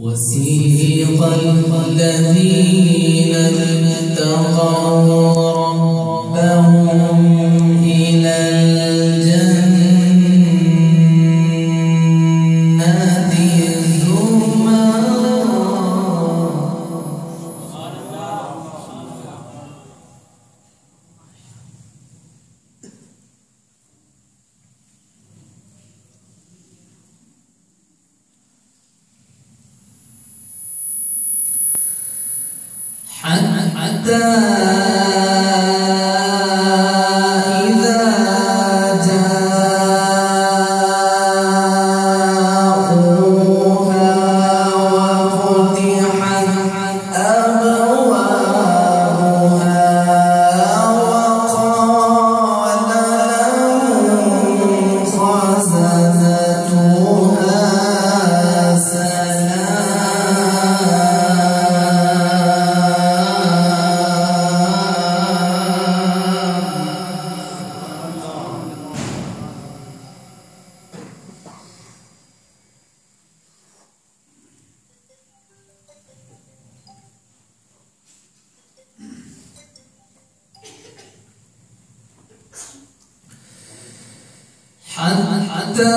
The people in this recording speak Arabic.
وسيق الذين اتقوا. حتى حتى